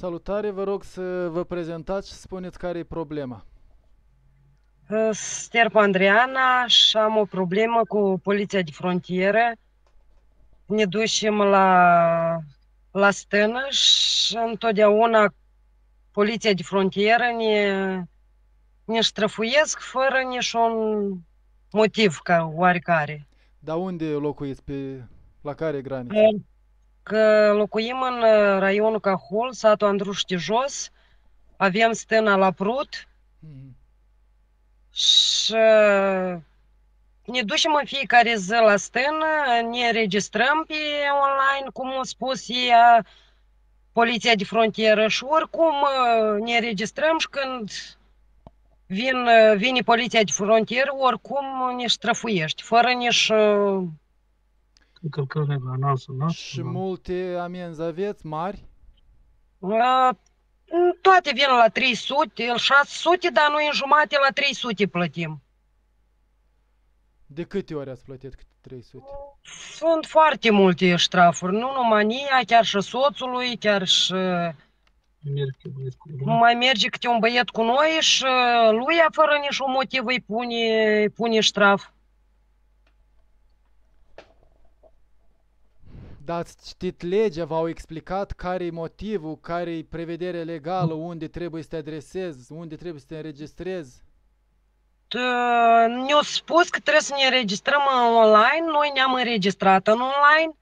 Salutare, vă rog să vă prezentați și spuneți care e problema. Sterpa Andreana și am o problemă cu poliția de frontieră. Ne ducem la, la stână și întotdeauna poliția de frontieră ne, ne ștrăfuiesc fără niciun motiv ca oarecare. Dar unde locuiți? Pe, la care graniță? Că locuim în raionul Cahul, satul Andruș de Jos, avem stâna la Prut Mhm. și ne ducem în fiecare zi la stână, ne înregistrăm pe online, cum a spus ea, poliția de frontieră și oricum ne înregistrăm și când vin, vine poliția de frontieră, oricum ne străfuiești, fără nici încălcări la nasul Da, nostru. Și multe amenzi aveți mari? La, toate vin la 300, el 600, dar noi în jumate la 300 plătim. De câte ori ați plătit câte 300? Sunt foarte multe ștrafuri, nu numai nia, chiar și soțului, chiar și Merg că băieți cu mai merge câte un băiet cu noi și lui fără niciun motiv îi pune, îi pune ștraf. Dar ați citit legea, v-au explicat care e motivul, care e prevedere legală, unde trebuie să te adresezi, unde trebuie să te înregistrezi? Tă- Ne-au spus că trebuie să ne înregistrăm în online, noi ne-am înregistrat în online,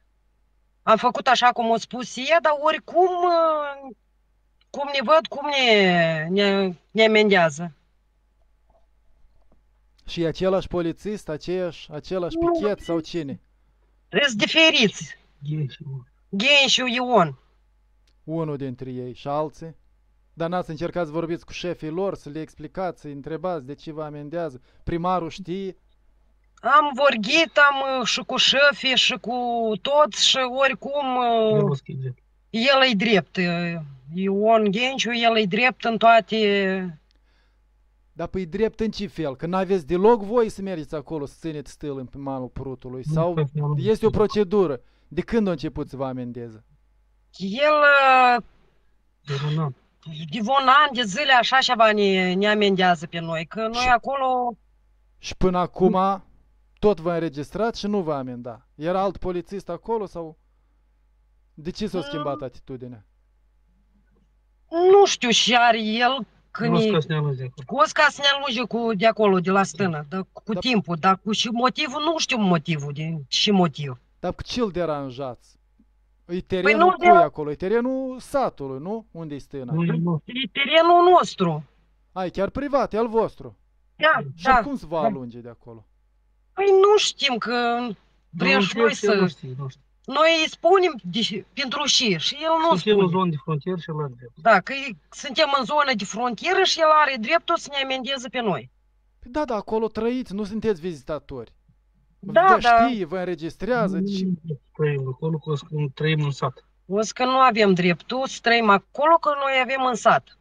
am făcut așa cum a spus ea, dar oricum, cum ne văd, cum ne, ne, ne amendează. Și e același polițist, aceeași, același Nu. pichet sau cine? Sunt diferiți, Ghei și ori. Ghen și Ion. Unul dintre ei și alții? Dar n-ați încercat să vorbiți cu șefii lor, să le explicați, să-i întrebați de ce vă amendează? Primarul știe? Am vorbit, am uh, și cu șefii și cu toți și oricum uh, Eu vă drept. el e drept. uh, Ion Ghenciu, el e drept în toate... Dar păi drept în ce fel? Că n-aveți deloc voi să mergeți acolo să țineți stâl în malul prutului? Sau este o procedură? De când a început să vă amendeze? El uh, procedură? de un an de zile așa ceva ne, ne amendează pe noi, că noi Și- acolo... Și până acum tot vă înregistrați și nu vă amenda. Era alt polițist acolo sau... De ce s-a schimbat atitudinea? Nu știu și are el când Nu e... ca să ne aluzi acolo. Scos ca să ne alunge cu, de acolo, de la stână, dar cu Da. timpul, dar cu și motivul, nu știu motivul, de și motiv. Dar cu ce-l deranjați? E Păi terenul nu cui de- acolo? E terenul satului, nu? Unde e stâna? Nu, nu, E terenul nostru. Ai, chiar privat, e al vostru. Da, Și da. cum să vă da. alunge de acolo? Păi nu știm că vrem și noi să... Nu știu, nu știu. Noi îi spunem de, pentru și, și el nu Suntem în spune. zonă de frontieră și la drept. Da, că e- suntem în zonă de frontieră și el are dreptul să ne amendeze pe noi. Păi da, da, acolo trăiți, nu sunteți vizitatori. Da, vă da. știe, vă înregistrează. Și... Nu Trăim acolo, că că trăim în sat. O să că nu avem dreptul să trăim acolo, că noi avem în sat.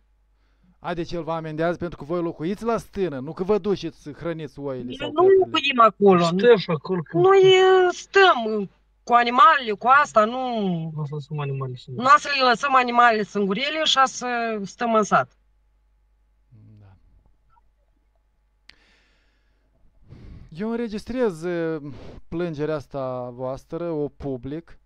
A, deci el vă amendează pentru că voi locuiți la stână, nu că vă duceți să hrăniți oile sau Nu cărțile. locuim acolo. Stăm și acolo, că Noi e, stăm cu animalele, cu asta, nu... nu o să sunt animale și Nu să le lăsăm animalele singurele și a să stăm în sat. Da. Eu înregistrez eh, plângerea asta voastră, o public,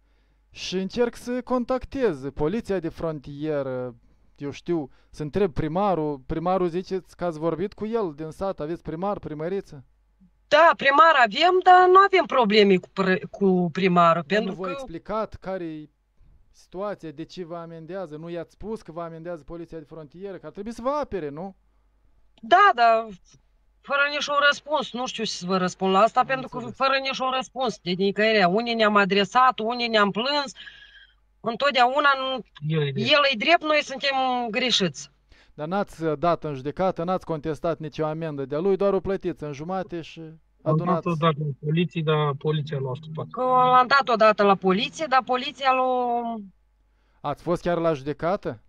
și încerc să contactez poliția de frontieră, eu știu, să întreb primarul, primarul ziceți că ați vorbit cu el din sat, aveți primar, primăriță? Da, primar avem, dar nu avem probleme cu, pr- cu primarul, Dar nu pentru v-a că... explicat care e situația, de ce vă amendează, nu i-ați spus că vă amendează poliția de frontieră, că ar trebui să vă apere, nu? Da, dar fără niciun răspuns. Nu știu ce să vă răspund la asta, Am pentru că înțeles. fără niciun răspuns de nicăieri. Unii ne-am adresat, unii ne-am plâns. Întotdeauna nu- El e drept. el e drept, noi suntem greșiți. Dar n-ați uh, dat în judecată, n-ați contestat nicio amendă de-a lui, doar o plătiți în jumate și Am dat adunați. o dată în poliție, dar poliția a luat toată. Că l-am dat odată la poliție, dar poliția l-a... Ați fost chiar la judecată?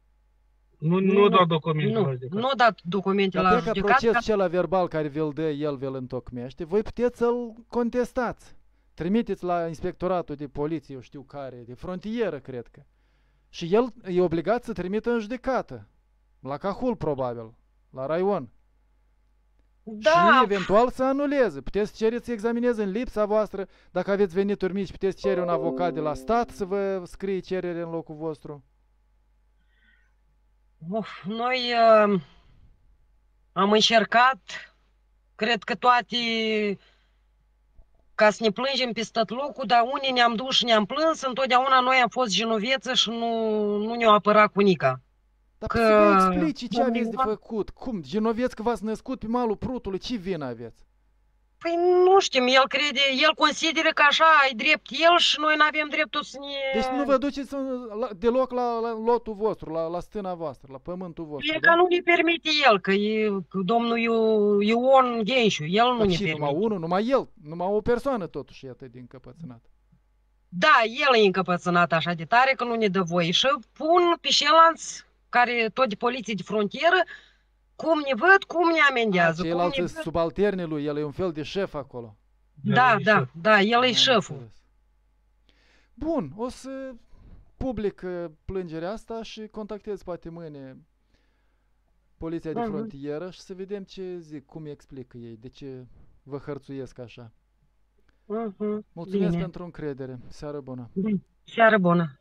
Nu, Nu, nu da documente la Nu, judecată. nu a dat documente Dar la pe ca judecată. proces ca- cel verbal care vi-l dă, el vi-l întocmește, voi puteți să-l contestați. Trimiteți la inspectoratul de poliție, eu știu care, de frontieră, cred că. Și el e obligat să trimită în judecată. La Cahul, probabil. La Raion. Da, Și eventual să anuleze. Puteți să cereți să examineze în lipsa voastră. Dacă aveți venituri mici, puteți cere un avocat de la stat să vă scrie cerere în locul vostru. uf, noi uh, am încercat, cred că toate, ca să ne plângem pe tot locul, dar unii ne-am dus și ne-am plâns, întotdeauna noi am fost genoveță și nu, nu ne-au apărat cu nica. Dar Că să vă explici ce aveți de undeva- făcut. Cum? Genoveți că v-ați născut pe malul Prutului, ce vină aveți? Păi nu știm, el crede, el consideră că așa ai drept el și noi nu avem dreptul să ne... Deci nu vă duceți în- la, deloc la, la lotul vostru, la, la stâna voastră, la pământul vostru, E da? că nu ne permite el, că e că domnul Iu- Ion Ghenșu, el nu Dar ne și permite. numai unul, numai el, numai o persoană totuși, iată, din căpățânat. Da, el e încăpățânat așa de tare că nu ne dă voie și pun pe șelanț, care tot de poliție de frontieră, cum ne văd, cum ne amendează. cum Ceilalți ne sunt văd. subalternii lui, el e un fel de șef acolo. Da, e da, șef. da, el e Am șeful. înțeles. Bun, o să public uh, plângerea asta și contactez poate mâine poliția de Mhm. frontieră și să vedem ce zic, cum explică ei, de ce vă hărțuiesc așa. Mhm, Mulțumesc Bine. pentru încredere. Seară bună. Bine. Seară bună.